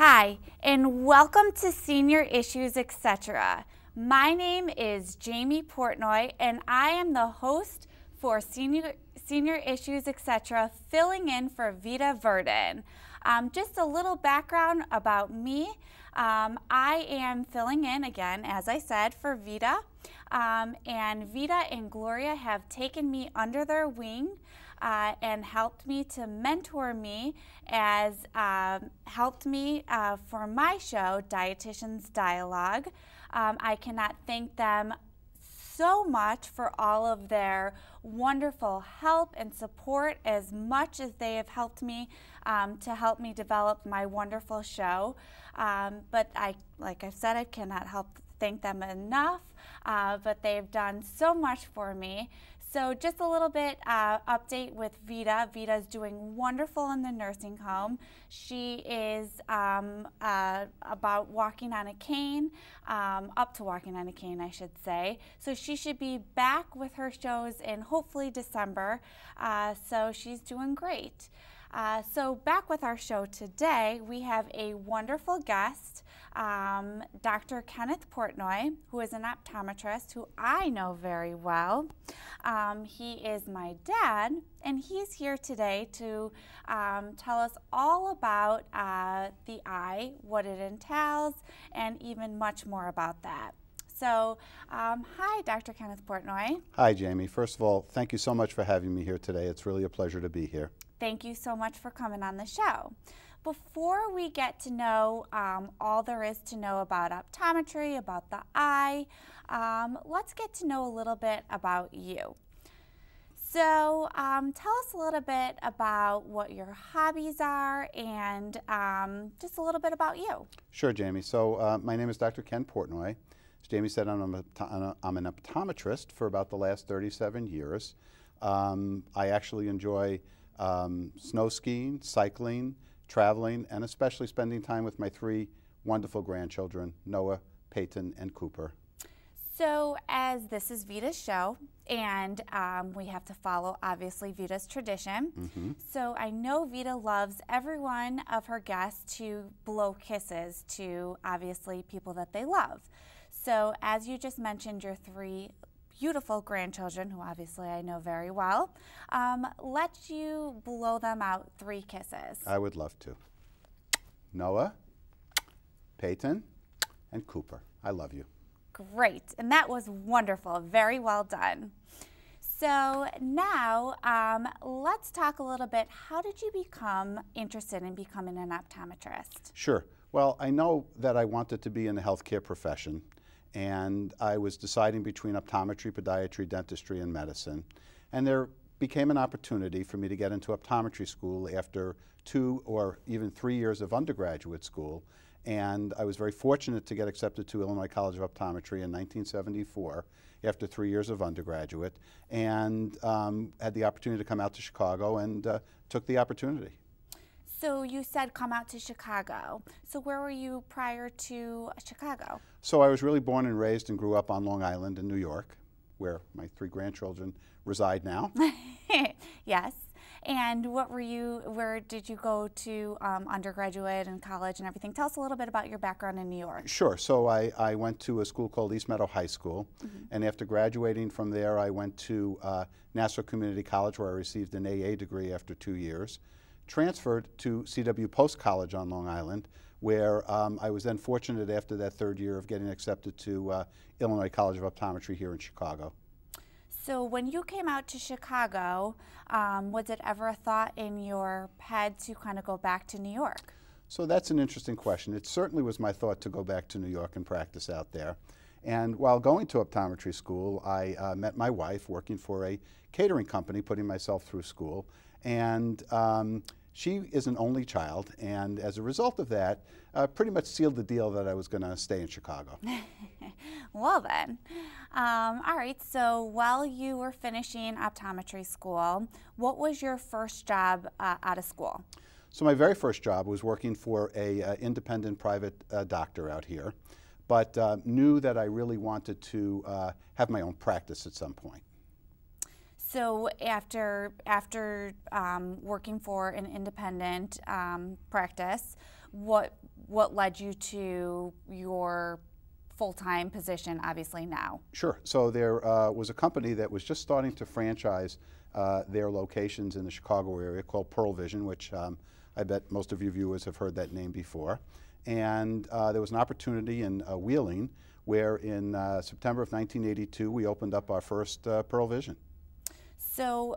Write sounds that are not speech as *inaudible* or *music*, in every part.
Hi, and welcome to Senior Issues, etc. My name is Jamie Portnoy, and I am the host for Senior, Senior Issues, etc., filling in for Vita Verdon. Um, just a little background about me. Um, I am filling in again, as I said, for Vita. Um, and Vita and Gloria have taken me under their wing uh, and helped me to mentor me as um, helped me uh, for my show, Dietitians Dialogue. Um, I cannot thank them so much for all of their wonderful help and support as much as they have helped me um, to help me develop my wonderful show. Um, but I, like I said, I cannot help thank them enough, uh, but they've done so much for me. So just a little bit uh, update with Vita. Vita is doing wonderful in the nursing home. She is um, uh, about walking on a cane, um, up to walking on a cane, I should say. So she should be back with her shows in hopefully December. Uh, so she's doing great. Uh, so back with our show today, we have a wonderful guest, um, Dr. Kenneth Portnoy, who is an optometrist who I know very well. Um, he is my dad, and he's here today to um, tell us all about uh, the eye, what it entails, and even much more about that. So, um, hi, Dr. Kenneth Portnoy. Hi, Jamie. First of all, thank you so much for having me here today. It's really a pleasure to be here. Thank you so much for coming on the show. Before we get to know um, all there is to know about optometry, about the eye, um, let's get to know a little bit about you. So, um, tell us a little bit about what your hobbies are and um, just a little bit about you. Sure, Jamie. So, uh, my name is Dr. Ken Portnoy. As Jamie said, I'm, a, I'm an optometrist for about the last 37 years. Um, I actually enjoy um, snow skiing, cycling, traveling, and especially spending time with my three wonderful grandchildren, Noah, Peyton, and Cooper. So, as this is Vita's show, and um, we have to follow obviously Vita's tradition. Mm -hmm. So, I know Vita loves every one of her guests to blow kisses to obviously people that they love. So, as you just mentioned, your three beautiful grandchildren, who obviously I know very well, um, let you blow them out three kisses. I would love to. Noah, Peyton, and Cooper. I love you. Great. And that was wonderful. Very well done. So now um, let's talk a little bit. How did you become interested in becoming an optometrist? Sure. Well, I know that I wanted to be in the healthcare profession and I was deciding between optometry, podiatry, dentistry, and medicine. And there became an opportunity for me to get into optometry school after two or even three years of undergraduate school. And I was very fortunate to get accepted to Illinois College of Optometry in 1974 after three years of undergraduate, and um, had the opportunity to come out to Chicago and uh, took the opportunity. So you said come out to Chicago. So where were you prior to Chicago? So I was really born and raised and grew up on Long Island in New York, where my three grandchildren reside now. *laughs* yes. And what were you, where did you go to um, undergraduate and college and everything? Tell us a little bit about your background in New York. Sure. So I, I went to a school called East Meadow High School. Mm -hmm. And after graduating from there, I went to uh, Nassau Community College where I received an AA degree after two years transferred to CW Post College on Long Island, where um, I was then fortunate after that third year of getting accepted to uh, Illinois College of Optometry here in Chicago. So when you came out to Chicago, um, was it ever a thought in your head to kind of go back to New York? So that's an interesting question. It certainly was my thought to go back to New York and practice out there. And while going to optometry school, I uh, met my wife working for a catering company, putting myself through school. And um, she is an only child, and as a result of that, uh, pretty much sealed the deal that I was going to stay in Chicago. *laughs* well, then. Um, all right, so while you were finishing optometry school, what was your first job uh, out of school? So, my very first job was working for a uh, independent private uh, doctor out here, but uh, knew that I really wanted to uh, have my own practice at some point. So after after um, working for an independent um, practice, what what led you to your full-time position, obviously now. Sure. So there uh, was a company that was just starting to franchise uh, their locations in the Chicago area called Pearle Vision, which um, I bet most of your viewers have heard that name before. And uh, there was an opportunity in uh, Wheeling where in uh, September of 1982 we opened up our first uh, Pearle Vision. So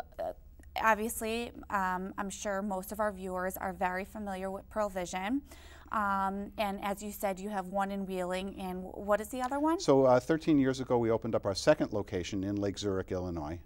obviously, um, I'm sure most of our viewers are very familiar with Pearle Vision. Um, and as you said, you have one in Wheeling, and what is the other one? So uh, 13 years ago, we opened up our second location in Lake Zurich, Illinois.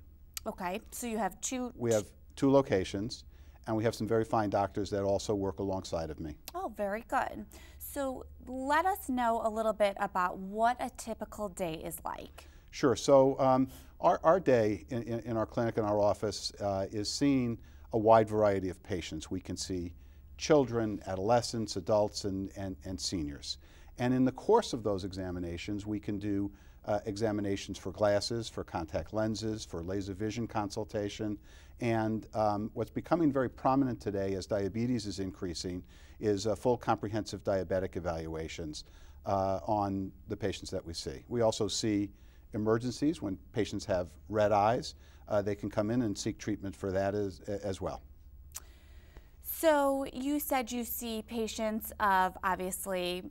Okay, so you have two. We have two locations, and we have some very fine doctors that also work alongside of me. Oh, very good. So let us know a little bit about what a typical day is like. Sure. So um, our, our day in, in, in, our clinic and our office uh, is seeing a wide variety of patients. We can see children, adolescents, adults, and, and, and seniors. And in the course of those examinations, we can do uh, examinations for glasses, for contact lenses, for laser vision consultation. And um, what's becoming very prominent today as diabetes is increasing is uh, full comprehensive diabetic evaluations uh, on the patients that we see. We also see emergencies when patients have red eyes. Uh, they can come in and seek treatment for that as, as well. So you said you see patients of obviously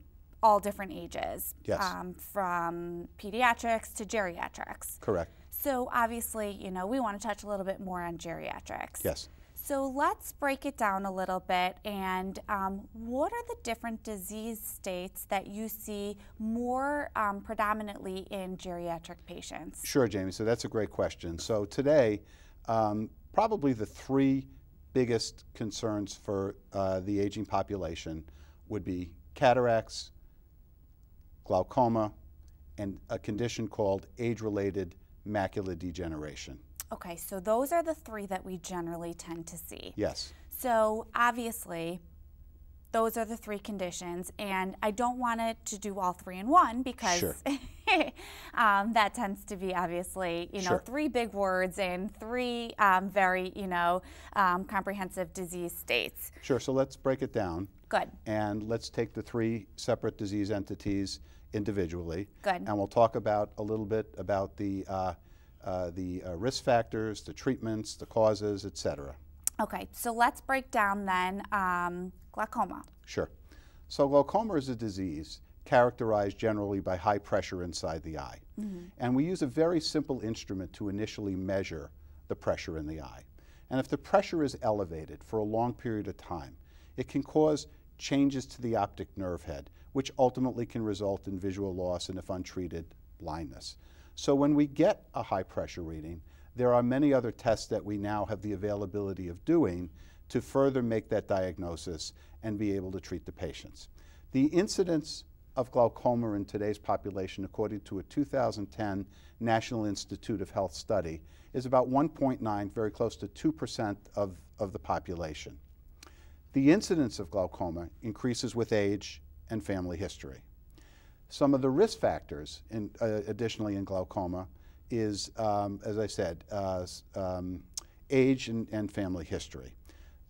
all different ages. Yes. Um, from pediatrics to geriatrics. Correct. So obviously, you know, we want to touch a little bit more on geriatrics. Yes. So let's break it down a little bit. And um, what are the different disease states that you see more um, predominantly in geriatric patients? Sure, Jamie. So that's a great question. So today, um, probably the three biggest concerns for uh, the aging population would be cataracts, glaucoma, and a condition called age-related macular degeneration. Okay, so those are the three that we generally tend to see. Yes. So obviously, those are the three conditions, and I don't want it to do all three in one because sure. *laughs* um, that tends to be obviously you know sure. three big words and three um, very you know um, comprehensive disease states. Sure. So let's break it down. Good. And let's take the three separate disease entities individually. Good. And we'll talk about a little bit about the uh, uh, the uh, risk factors, the treatments, the causes, et cetera. Okay, so let's break down then um, glaucoma. Sure. So glaucoma is a disease characterized generally by high pressure inside the eye. Mm -hmm. And we use a very simple instrument to initially measure the pressure in the eye. And if the pressure is elevated for a long period of time, it can cause changes to the optic nerve head, which ultimately can result in visual loss and, if untreated, blindness. So when we get a high pressure reading, there are many other tests that we now have the availability of doing to further make that diagnosis and be able to treat the patients. The incidence of glaucoma in today's population, according to a 2010 National Institute of Health study, is about 1.9, very close to 2% of, of the population. The incidence of glaucoma increases with age and family history. Some of the risk factors, in, uh, additionally in glaucoma, is, um, as I said, uh, um, age and, and family history.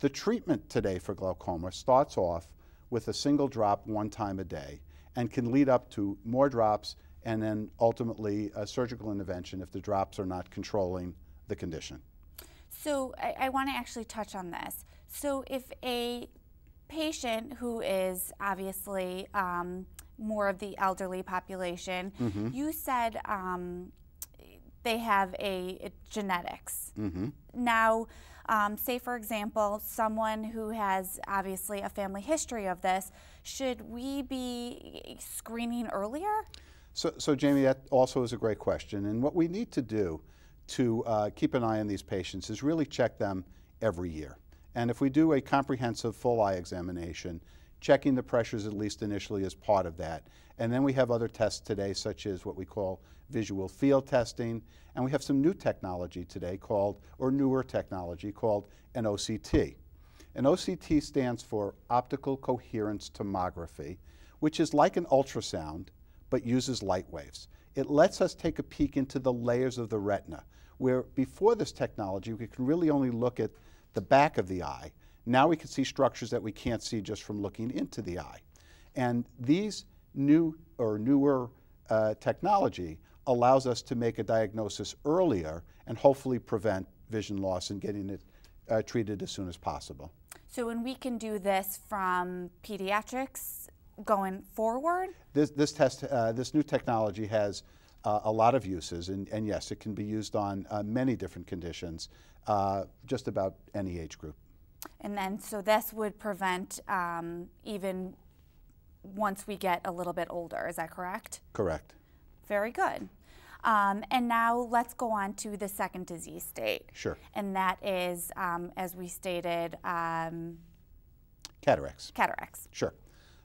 The treatment today for glaucoma starts off with a single drop one time a day and can lead up to more drops and then ultimately a surgical intervention if the drops are not controlling the condition. So I, I want to actually touch on this. So if a patient who is obviously um, more of the elderly population, mm -hmm. you said um, they have a, a genetics. Mm -hmm. Now, um, say, for example, someone who has obviously a family history of this, should we be screening earlier? So, so Jamie, that also is a great question. And what we need to do to uh, keep an eye on these patients is really check them every year. And if we do a comprehensive full eye examination, checking the pressures at least initially is part of that. And then we have other tests today, such as what we call visual field testing, and we have some new technology today called, or newer technology called an OCT. An OCT stands for optical coherence tomography, which is like an ultrasound, but uses light waves. It lets us take a peek into the layers of the retina, where before this technology, we can really only look at the back of the eye. Now we can see structures that we can't see just from looking into the eye. And these new or newer uh, technology allows us to make a diagnosis earlier and hopefully prevent vision loss and getting it uh, treated as soon as possible. So, when we can do this from pediatrics going forward? This, this, test, uh, this new technology has uh, a lot of uses, and, and, yes, it can be used on uh, many different conditions, uh, just about any age group. And then, so this would prevent um, even once we get a little bit older, is that correct? Correct. Very good. Um, and now let's go on to the second disease state. Sure. And that is, um, as we stated, um, cataracts. Cataracts. Sure.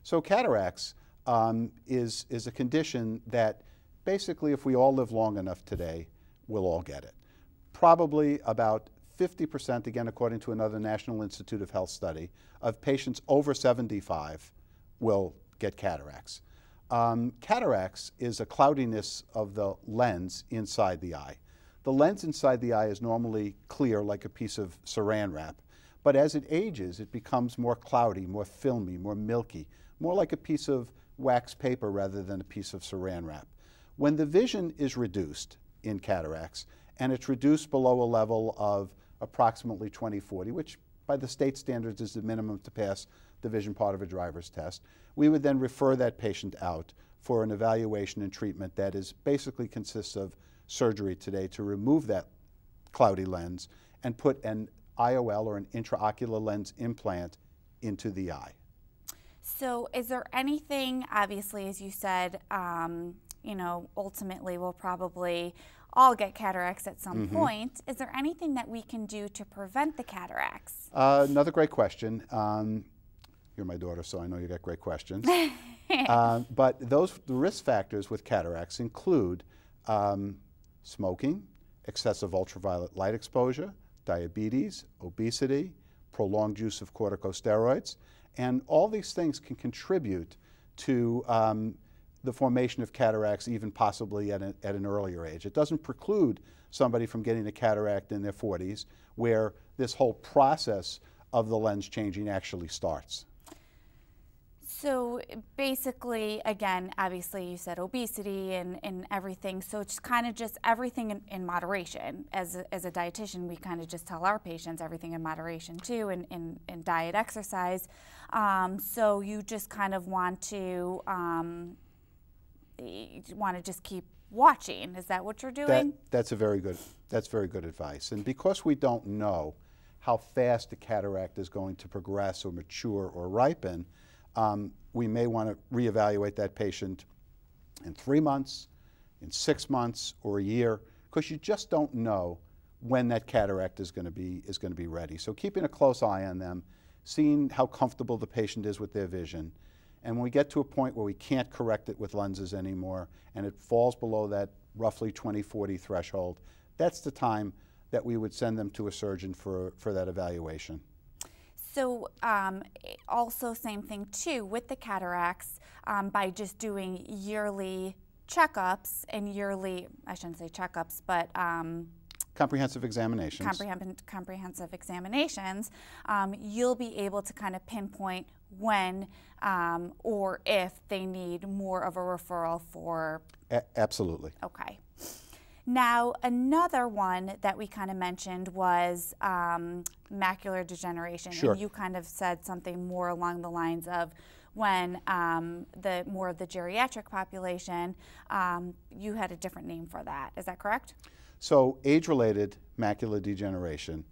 So cataracts um, is, is a condition that basically if we all live long enough today, we'll all get it. Probably about 50%, again according to another National Institute of Health study, of patients over 75 will get cataracts. Um, cataracts is a cloudiness of the lens inside the eye. The lens inside the eye is normally clear like a piece of saran wrap, but as it ages, it becomes more cloudy, more filmy, more milky, more like a piece of wax paper rather than a piece of saran wrap. When the vision is reduced in cataracts, and it's reduced below a level of approximately 20/40, which by the state standards is the minimum to pass the vision part of a driver's test, we would then refer that patient out for an evaluation and treatment that is basically consists of surgery today to remove that cloudy lens and put an IOL or an intraocular lens implant into the eye. So, is there anything, obviously, as you said, um, you know, ultimately we'll probably all get cataracts at some mm-hmm. point. Is there anything that we can do to prevent the cataracts? Uh, another great question. Um, you're my daughter, so I know you got great questions. *laughs* uh, but those risk factors with cataracts include um, smoking, excessive ultraviolet light exposure, diabetes, obesity, prolonged use of corticosteroids, and all these things can contribute to um, the formation of cataracts, even possibly at, a, at an earlier age. It doesn't preclude somebody from getting a cataract in their 40s, where this whole process of the lens changing actually starts. So basically, again, obviously you said obesity and, and everything. So it's kind of just everything in, in moderation. As a, as a dietitian, we kind of just tell our patients everything in moderation too, and in, in, diet, exercise. Um, so you just kind of want to um, want to just keep watching. Is that what you're doing? That, that's a very good. That's very good advice. And because we don't know how fast a cataract is going to progress or mature or ripen um, we may want to reevaluate that patient in three months, in six months, or a year, because you just don't know when that cataract is going to be is going to be ready. So keeping a close eye on them, seeing how comfortable the patient is with their vision, and when we get to a point where we can't correct it with lenses anymore, and it falls below that roughly 20/40 threshold, that's the time that we would send them to a surgeon for, for that evaluation. So um, also same thing too with the cataracts um, by just doing yearly checkups and yearly, I shouldn't say checkups, but um, comprehensive examinations. Comprehend comprehensive examinations, um, you'll be able to kind of pinpoint when um, or if they need more of a referral for. A absolutely. Okay. Now, another one that we kind of mentioned was um, macular degeneration. Sure. And you kind of said something more along the lines of when um, the more of the geriatric population, um, you had a different name for that. Is that correct? So, age-related macular degeneration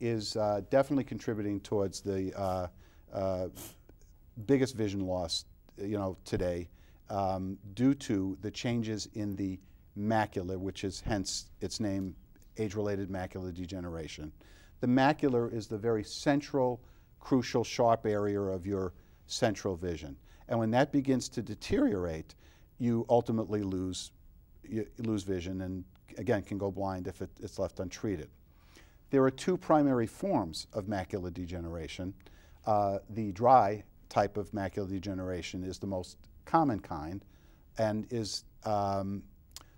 is uh, definitely contributing towards the uh, uh, biggest vision loss, you know, today, um, due to the changes in the macula, which is hence its name, age-related macular degeneration. The macular is the very central, crucial, sharp area of your central vision. And when that begins to deteriorate, you ultimately lose, you lose vision and, again, can go blind if it, it's left untreated. There are two primary forms of macular degeneration. Uh, the dry type of macular degeneration is the most common kind and is um,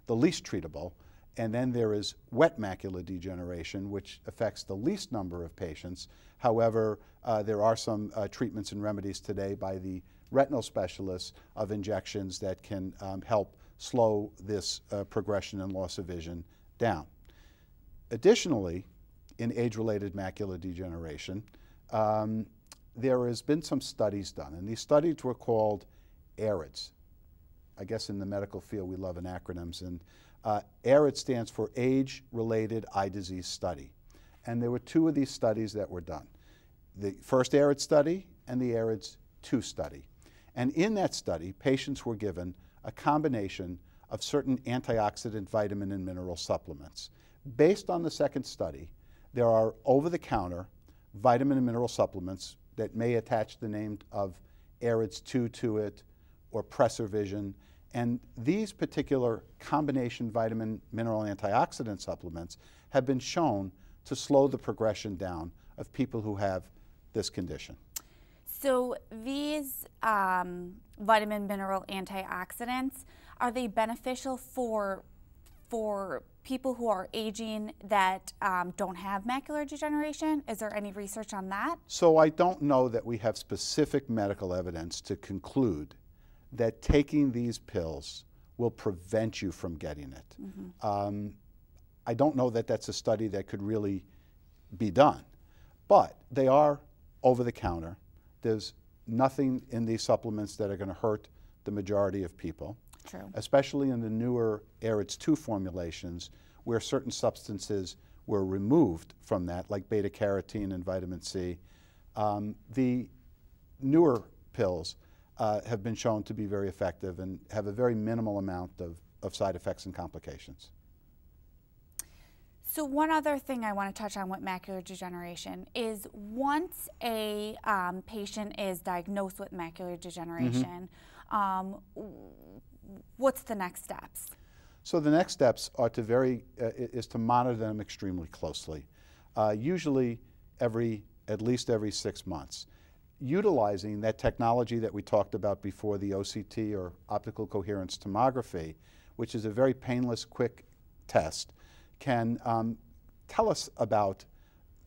the least treatable. And then there is wet macular degeneration, which affects the least number of patients. However, uh, there are some uh, treatments and remedies today by the retinal specialists of injections that can um, help slow this uh, progression and loss of vision down. Additionally, in age-related macular degeneration, um, there has been some studies done, and these studies were called AREDS. I guess in the medical field we love an acronyms, and uh, ARED stands for Age-Related Eye Disease Study. And there were two of these studies that were done. The first ARED study and the AREDS 2 study. And in that study, patients were given a combination of certain antioxidant vitamin and mineral supplements. Based on the second study, there are over-the-counter vitamin and mineral supplements that may attach the name of AREDS 2 to it or PreserVision. And these particular combination vitamin mineral antioxidant supplements have been shown to slow the progression down of people who have this condition. So these um, vitamin mineral antioxidants, are they beneficial for for people who are aging that um, don't have macular degeneration? Is there any research on that? So I don't know that we have specific medical evidence to conclude that taking these pills will prevent you from getting it. Mm -hmm. um, I don't know that that's a study that could really be done, but they are over the counter. There's nothing in these supplements that are going to hurt the majority of people. True. Especially in the newer AREDS 2 formulations, where certain substances were removed from that, like beta carotene and vitamin C. Um, the newer pills uh, have been shown to be very effective and have a very minimal amount of, of side effects and complications. So one other thing I want to touch on with macular degeneration is once a um, patient is diagnosed with macular degeneration, mm-hmm. um, what's the next steps? So the next steps are to very uh, is to monitor them extremely closely, uh, usually every at least every six months, utilizing that technology that we talked about before, the OCT or optical coherence tomography, which is a very painless, quick test can um, tell us about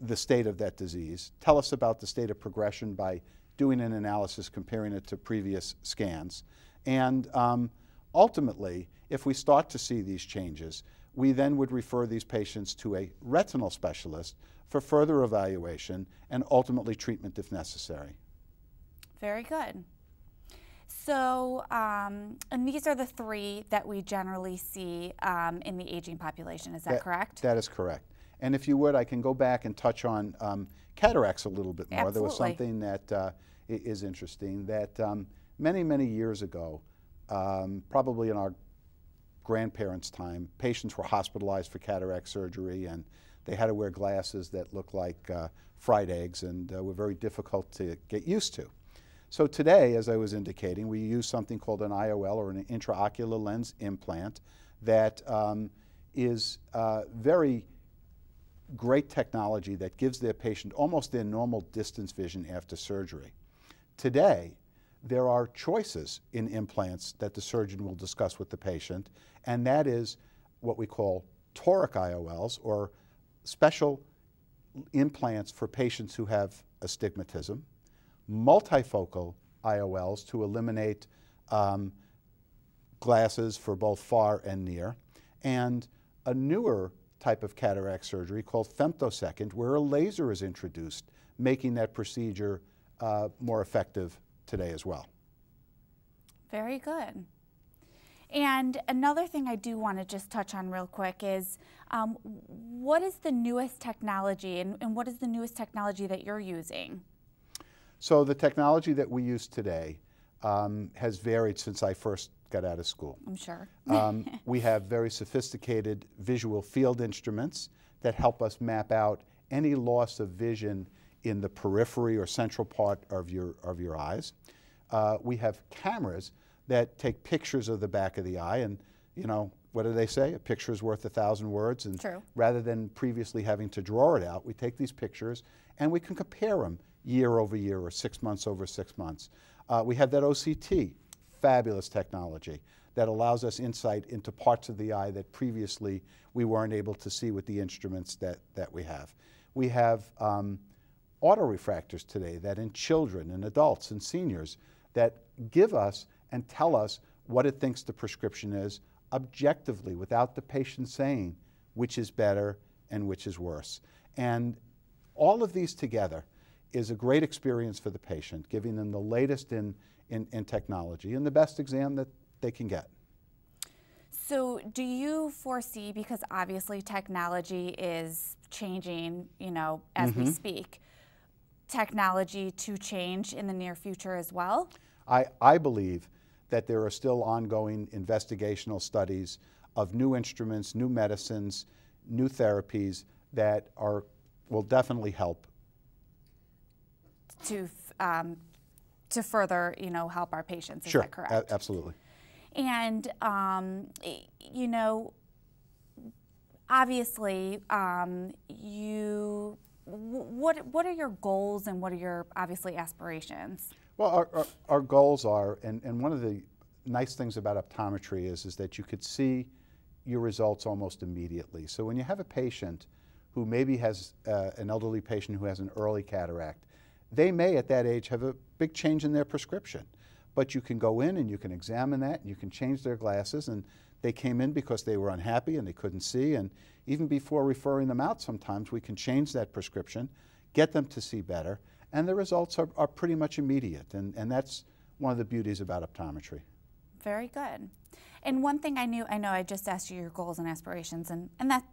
the state of that disease, tell us about the state of progression by doing an analysis comparing it to previous scans. And um, ultimately, if we start to see these changes, we then would refer these patients to a retinal specialist for further evaluation and ultimately treatment if necessary. Very good. So, um, and these are the three that we generally see um, in the aging population. Is that, that, correct? That is correct. And if you would, I can go back and touch on um, cataracts a little bit more. Absolutely. There was something that uh, is interesting that um, many, many years ago, um, probably in our grandparents' time, patients were hospitalized for cataract surgery and they had to wear glasses that looked like uh, fried eggs and uh, were very difficult to get used to. So today, as I was indicating, we use something called an IOL or an intraocular lens implant that um, is uh, very great technology that gives their patient almost their normal distance vision after surgery. Today, there are choices in implants that the surgeon will discuss with the patient, and that is what we call toric IOLs or special implants for patients who have astigmatism multifocal IOLs to eliminate um, glasses for both far and near, and a newer type of cataract surgery called femtosecond, where a laser is introduced, making that procedure uh, more effective today as well. Very good. And another thing I do want to just touch on real quick is um, what is the newest technology and, and what is the newest technology that you're using? So the technology that we use today um, has varied since I first got out of school. I'm sure. *laughs* um, we have very sophisticated visual field instruments that help us map out any loss of vision in the periphery or central part of your, of your eyes. Uh, we have cameras that take pictures of the back of the eye and, you know, what do they say? A picture is worth a thousand words. And True. rather than previously having to draw it out, we take these pictures and we can compare them year over year or six months over six months. Uh, we have that OCT, fabulous technology that allows us insight into parts of the eye that previously we weren't able to see with the instruments that, that we have. We have um, autorefractors today that in children and adults and seniors that give us and tell us what it thinks the prescription is objectively without the patient saying which is better and which is worse. And all of these together is a great experience for the patient, giving them the latest in, in, in technology and the best exam that they can get. So, do you foresee, because obviously technology is changing, you know, as mm-hmm. we speak, technology to change in the near future as well? I, I believe that there are still ongoing investigational studies of new instruments, new medicines, new therapies that are will definitely help to um, to further, you know, help our patients. Is sure, that correct? A- absolutely. And, um, you know, obviously, um, you, what, what are your goals and what are your, obviously, aspirations? Well, our, our, our goals are, and, and one of the nice things about optometry is, is that you could see your results almost immediately. So when you have a patient who maybe has uh, an elderly patient who has an early cataract, they may at that age have a big change in their prescription. But you can go in and you can examine that and you can change their glasses. And they came in because they were unhappy and they couldn't see. And even before referring them out, sometimes we can change that prescription, get them to see better, and the results are, are pretty much immediate. And, and that's one of the beauties about optometry. Very good. And one thing I knew, I know I just asked you your goals and aspirations, and, and that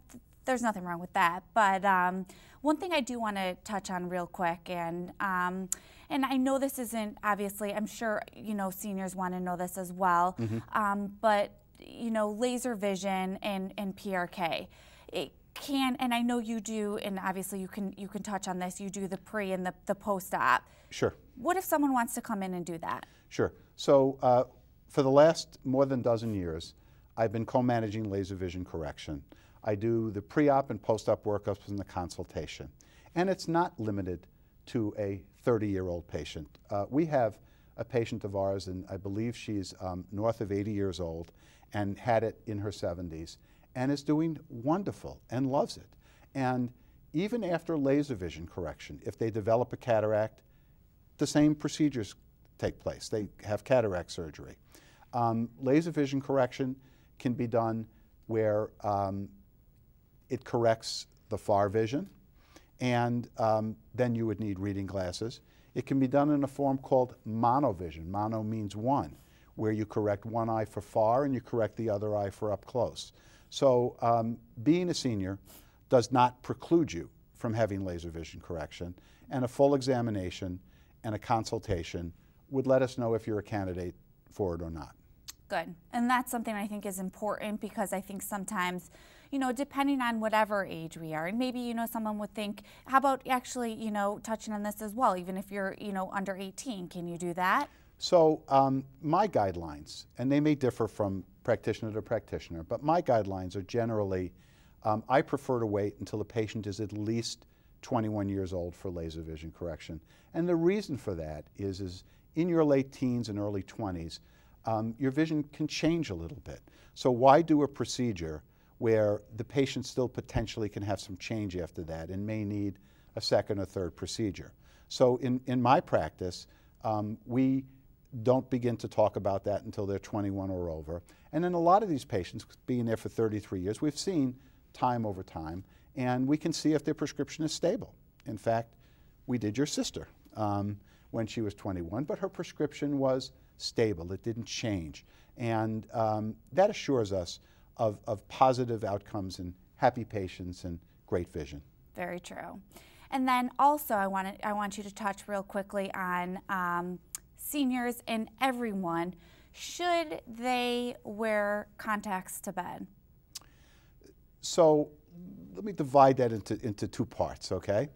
there's nothing wrong with that. But um, one thing I do want to touch on real quick, and um, and I know this isn't obviously, I'm sure you know seniors want to know this as well. Mm-hmm. Um, but you know, laser vision and and PRK, it can, and I know you do, and obviously you can you can touch on this. You do the pre and the the post op. Sure. What if someone wants to come in and do that? Sure. So uh, for the last more than dozen years, I've been co-managing laser vision correction. I do the pre-op and post-op workups and the consultation. And it's not limited to a 30-year-old patient. Uh, we have a patient of ours, and I believe she's um, north of 80 years old and had it in her 70s and is doing wonderful and loves it. And even after laser vision correction, if they develop a cataract, the same procedures take place. They have cataract surgery. Um, laser vision correction can be done where um, it corrects the far vision, and um, then you would need reading glasses. It can be done in a form called monovision. Mono means one, where you correct one eye for far and you correct the other eye for up close. So um, being a senior does not preclude you from having laser vision correction, and a full examination and a consultation would let us know if you're a candidate for it or not. Good. And that's something I think is important because I think sometimes you know, depending on whatever age we are. And maybe, you know, someone would think, how about actually, you know, touching on this as well, even if you're, you know, under 18, can you do that? So um, my guidelines, and they may differ from practitioner to practitioner, but my guidelines are generally, um, I prefer to wait until the patient is at least 21 years old for laser vision correction. And the reason for that is, is in your late teens and early 20s, um, your vision can change a little bit. So why do a procedure where the patient still potentially can have some change after that and may need a second or third procedure. So in, in my practice, um, we don't begin to talk about that until they're 21 or over. And in a lot of these patients, being there for 33 years, we've seen time over time, and we can see if their prescription is stable. In fact, we did your sister um, when she was 21, but her prescription was stable. It didn't change. And um, that assures us of, of positive outcomes and happy patients and great vision. Very true. And then also, I want I want you to touch real quickly on um, seniors and everyone. Should they wear contacts to bed? So, let me divide that into, into two parts, okay?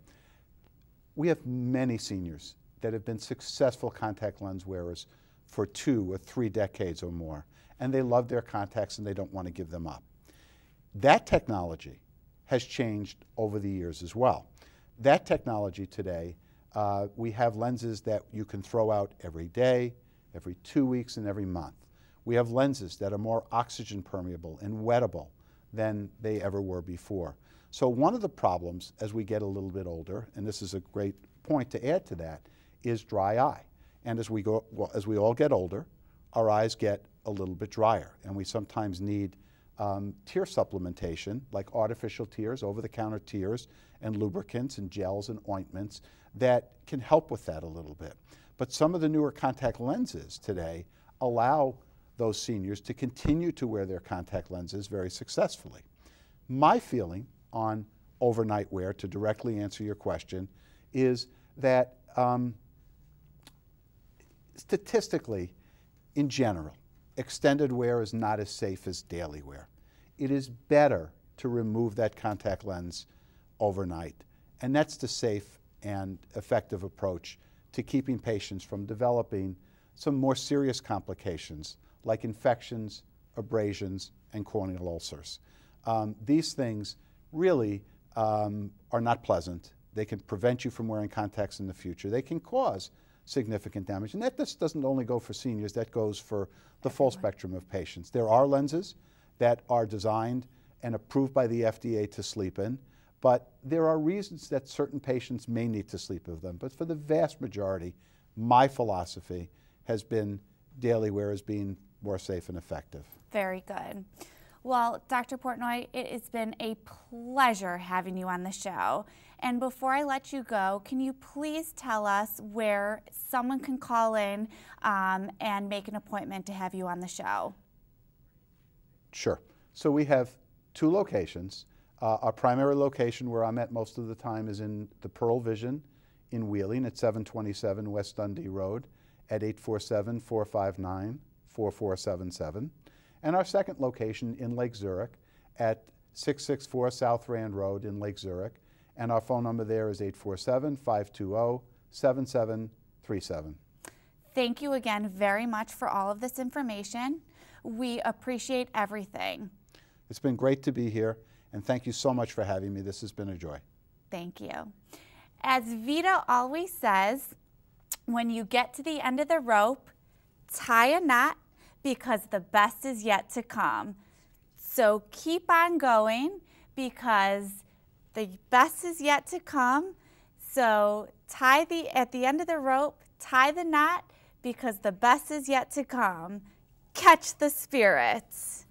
We have many seniors that have been successful contact lens wearers for two or three decades or more and they love their contacts and they don't want to give them up. That technology has changed over the years as well. That technology today, uh, we have lenses that you can throw out every day, every two weeks, and every month. We have lenses that are more oxygen permeable and wettable than they ever were before. So one of the problems as we get a little bit older, and this is a great point to add to that, is dry eye. And as we, go, well, as we all get older, our eyes get a little bit drier, and we sometimes need um, tear supplementation, like artificial tears, over the counter tears, and lubricants and gels and ointments that can help with that a little bit. But some of the newer contact lenses today allow those seniors to continue to wear their contact lenses very successfully. My feeling on overnight wear, to directly answer your question, is that um, statistically, in general, extended wear is not as safe as daily wear. It is better to remove that contact lens overnight. And that's the safe and effective approach to keeping patients from developing some more serious complications like infections, abrasions, and corneal ulcers. Um, these things really um, are not pleasant. They can prevent you from wearing contacts in the future. They can cause significant damage. And that just doesn't only go for seniors, that goes for the full spectrum of patients. There are lenses that are designed and approved by the FDA to sleep in, but there are reasons that certain patients may need to sleep with them. But for the vast majority, my philosophy has been daily wear as being more safe and effective. Very good. Well, Dr. Portnoy, it has been a pleasure having you on the show. And before I let you go, can you please tell us where someone can call in um, and make an appointment to have you on the show? Sure. So we have two locations. Uh, our primary location, where I'm at most of the time, is in the Pearle Vision in Wheeling at 727 West Dundee Road at 847 459 4477. And our second location in Lake Zurich at 664 South Rand Road in Lake Zurich. And our phone number there is 847 520 7737. Thank you again very much for all of this information. We appreciate everything. It's been great to be here, and thank you so much for having me. This has been a joy. Thank you. As Vita always says, when you get to the end of the rope, tie a knot because the best is yet to come. So keep on going because the best is yet to come. So tie the at the end of the rope, tie the knot because the best is yet to come. Catch the spirits.